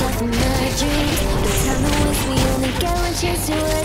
off of my dreams. The time I waste, we only get one chance to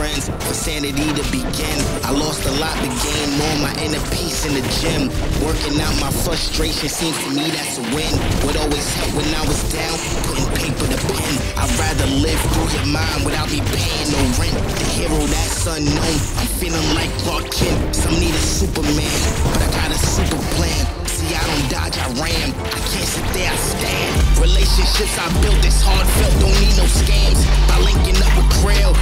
friends for sanity to begin. I lost a lot to gain more my inner peace in the gym. Working out my frustration seems to me that's a win. Would always help when I was down, putting paper to pen. I'd rather live through your mind without me paying no rent. The hero that's unknown, I'm feeling like Clark Kent. Some need a Superman, but I got a super plan. See, I don't dodge, I ram. I can't sit there, I stand. Relationships I built this heartfelt, don't need no scams. By linking up with Grail